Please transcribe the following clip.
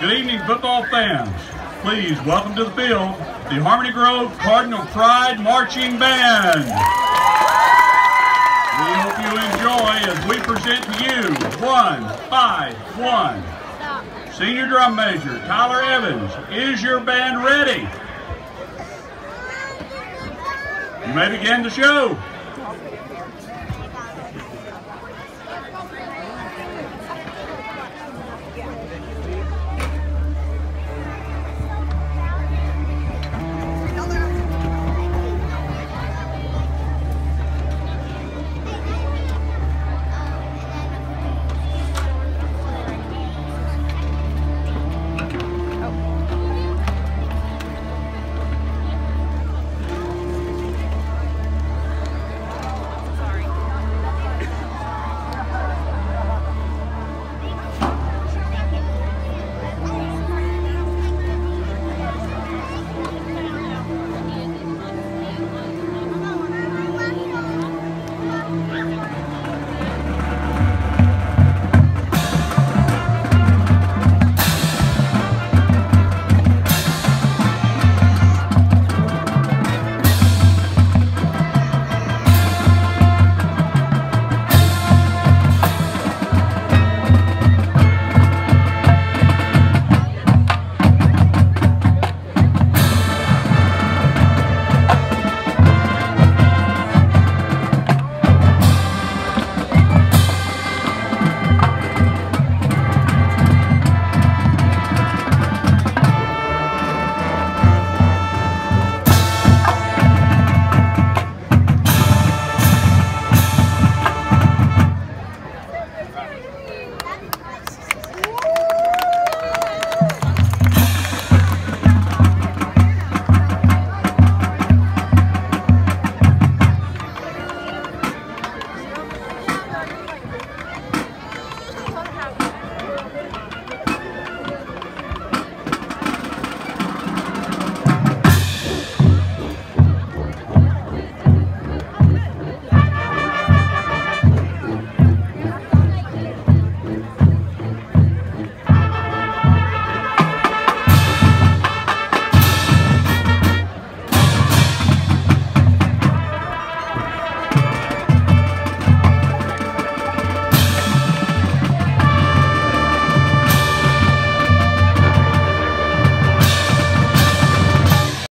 Good evening, football fans. Please welcome to the field the Harmony Grove Cardinal Pride Marching Band. We hope you enjoy as we present to you One by One. Senior drum major Tyler Evans, is your band ready? You may begin the show.